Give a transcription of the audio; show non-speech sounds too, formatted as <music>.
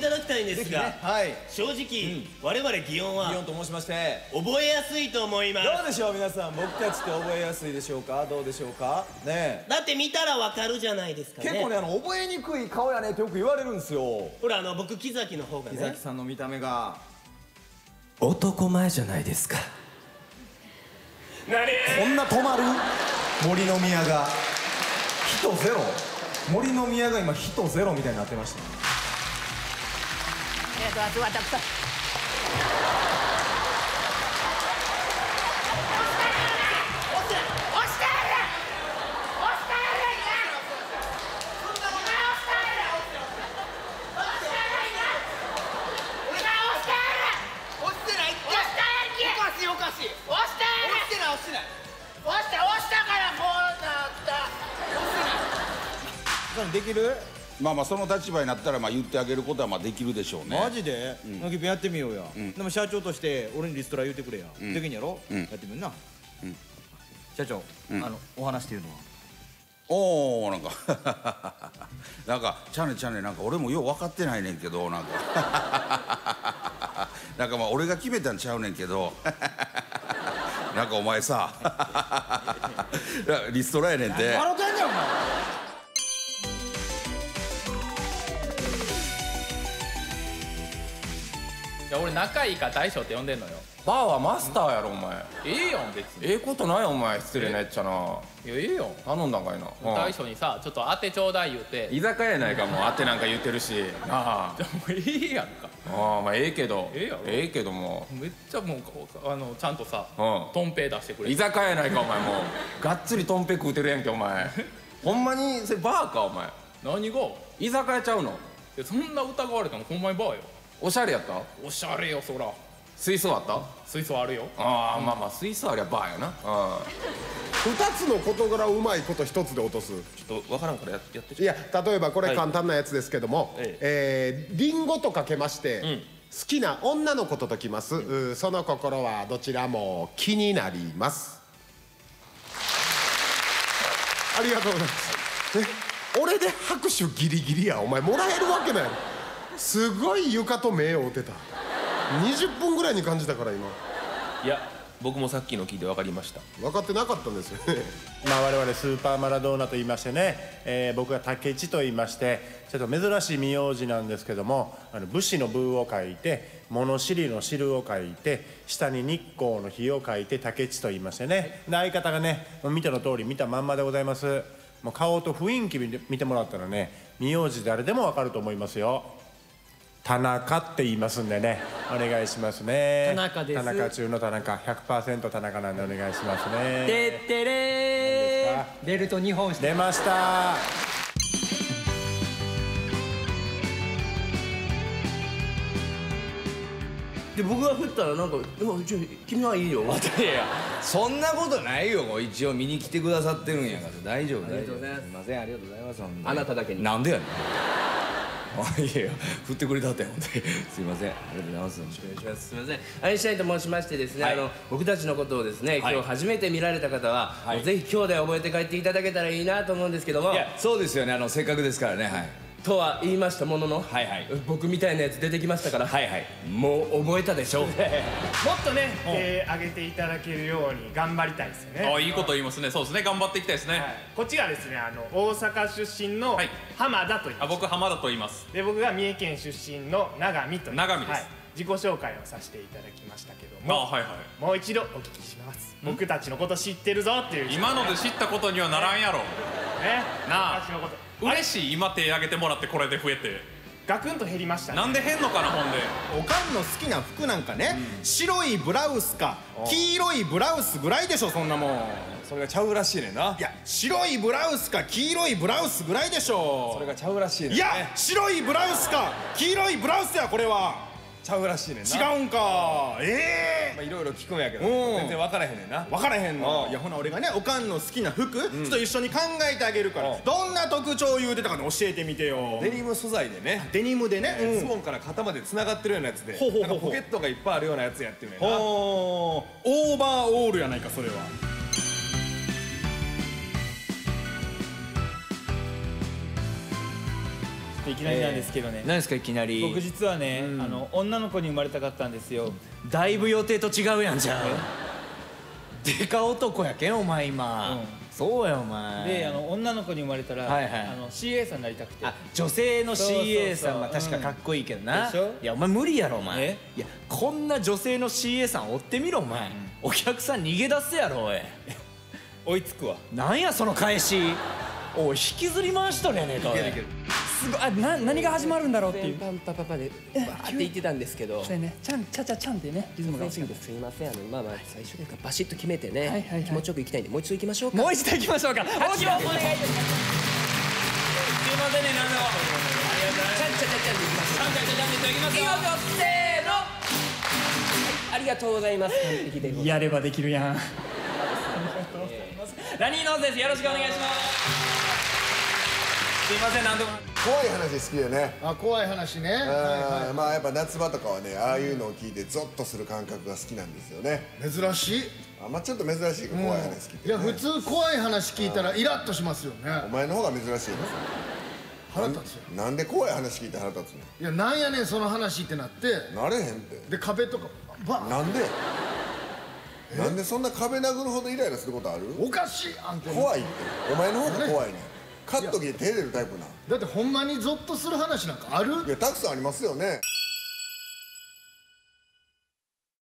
いただきたいんですが、ねはい。正直、我々祇園はイオンと申しまして。覚えやすいと思います。どうでしょう皆さん僕たちって覚えやすいでしょうか？どうでしょうか？ねえ。だって見たらわかるじゃないですかね。結構ねあの覚えにくい顔やねってよく言われるんですよ。ほらあの僕木崎の方が木ね崎さんの見た目が。男前じゃないですか。なにこんな止まる？森の宮が。人ゼロ？森の宮が今人ゼロみたいになってました。ねえっとあとはたくさんできるまあまあその立場になったらまあ言ってあげることはまあできるでしょうね。マジで？なぎぴやってみようや。でも社長として俺にリストラ言うてくれや。できんやろ？ん。やってみるな。社長あのお話っていうのは？おおなんか <laughs> なんかちゃうねんちゃうねんなんか俺もよう分かってないねんけどなんか。<laughs> なんかまあ俺が決めたんちゃうねんけど。<laughs> なんかお前さリストラやねんていや俺仲いいから大将って呼んでんのよ。バーはマスターやろお前。ええよん別に。ええことないお前。失礼なやっちゃな。いやええよ。頼んだんかいな。うん。大将にさちょっと当てちょうだい言うて。居酒屋やないかもうあってなんか言ってるし。なあ。じゃあもうええやんか。ああまあええけど。ええやろ。ええけども。めっちゃもうあのちゃんとさうん。とんぺい出してくれ居酒屋やないかお前もう。がっつりとんぺ食うてるやんけお前。ほんまにそれバーかお前。何が？居酒屋ちゃうの？いやそんな疑われてもほんまにバーよおしゃれやった？おしゃれよそら。水槽あった？水槽あるよ。ああまあまあ水槽ありゃバーやな。うん。2つの事柄をうまいこと1つで落とす。ちょっとわからんからややっていや例えばこれ簡単なやつですけども、ええーリンゴとかけまして、好きな女の子と解きます、うーその心はどちらも気になります。ありがとうございます。え俺で拍手ギリギリやお前もらえるわけないすごい床と目を追ってた。20分ぐらいに感じたから今。いや僕もさっきの聞いて分かりました。分かってなかったんですよね。<laughs> まあ、我々スーパーマラドーナと言いましてね、えー僕が竹地と言いましてちょっと珍しい名字なんですけどもあの武士の武を書いて物知りの知るを書いて下に日光の日を書いて竹地と言いましてね。で相方がねもう見ての通り見たまんまでございます。もう顔と雰囲気見て見てもらったらね名字誰でもわかると思いますよ田中って言いますんでね。お願いしますね。田中です。田中中の田中。100%田中なんでお願いしますね。てってれー。ベルト2本出ました。で僕が振ったらなんか「でもちょ君はいいよ」いやいやそんなことないよ。もう一応見に来てくださってるんやから。大丈夫大丈夫。す。いません。ありがとうございます。あなただけに。なんでやねんあいやいや振ってくれたってほんで。すいません。ありがとうございます。お願いします。すみません。アインシュタインと申しましてですね、はい。あの僕たちのことをですね、はい。今日初めて見られた方は、はい。ぜひ兄弟覚えて帰っていただけたらいいなと思うんですけども。いやそうですよね。あのせっかくですからね。はいとは言いましたものの、はいはい。僕みたいなやつ出てきましたから、はいはい。もう覚えたでしょう。<laughs> もっとね手上げていただけるように頑張りたいですよね。あいいこと言いますね。そうですね。頑張っていきたいですね、はい。こっちがですねあの大阪出身のはい。浜田と言います、あ僕浜田と言います。で僕が三重県出身の永見と永見です。はい。自己紹介をさせていただきましたけどあもはいはい。もう一度お聞きします。僕たちのこと知ってるぞっていう今ので知ったことにはならんやろ。ね。なあ。僕たちのこと嬉しい今手挙げてもらってこれで増えて。ガクンと減りましたね。なんで変のかなほんで。おかんの好きな服なんかね、白いブラウスか黄色いブラウスぐらいでしょそんなもん。それがちゃうらしいねんな。いや白いブラウスか黄色いブラウスぐらいでしょ。それがちゃうらしいねんいや白いブラウスか黄色いブラウスやこれは。ちゃうらしいねんな。違うんか。ええまあいろいろ聞くんやけどうん。全然分からへんねんな。分からへんの。うん。いやほな俺がねおかんの好きな服、ちょっと一緒に考えてあげるから、うん。どんな特徴言うてたかね教えてみてよ。デニム素材でね。デニムでね、うん。ズボンから肩までつながってるようなやつでポケットがいっぱいあるようなやつやってるねんな。オーバーオールやないかそれは好いきなりなんですけどね。何ですかいきなり？僕実はね、あの女の子に生まれたかったんですよ。だいぶ予定と違うやん。じゃんデカ男やけんお前今、そうやお前。であの女の子に生まれたら、はいはい。あの CA さんになりたくて。女性の CA さんは確かかっこいいけどな、でしょ？いやお前無理やろお前。いやこんな女性の CA さん追ってみろお前、お客さん逃げ出すやろおい。<laughs> 追いつくわ。なんやその返し。おい引きずり回しとるやねえかおいすごいあな何が始まるんだろうっていう。パンパパパでバーって言ってたんですけど。そうやね。ちゃんちゃちゃちゃんってねリズムがすぎてすいません。あのまあまあ最初からバシッと決めてね、はいはいはい。気持ちよくいきたいんでもう一度行きましょうか。もう一度行きましょうか。拍手をお願い。しますすいませんね何で。もちゃん。ちゃちゃちゃんでいきましょう。ちゃん。ちゃちゃちゃん <laughs> でいきますよいきますよせーのありがとうございます。完璧でございますやればできるやんラニーノーズです。よろしくお願いしますすいません何でも。怖い話好きよね。あ怖い話ねまあやっぱ夏場とかはねああいうのを聞いてゾッとする感覚が好きなんですよね。珍しい。あまあちょっと珍しいか怖い話好きって、ね。いや普通怖い話聞いたらイラッとしますよね。お前の方が珍しいです腹立つよ。なんで怖い話聞いて腹立つの？いやなんやねんその話ってなって。なれへんって。で壁とかバなんで？なんでそんな壁殴るほどイライラすることある？おかしい。あんた怖いって。お前の方が怖いねカット着で手出るタイプな。だってほんまにゾッとする話なんかある？いやたくさんありますよね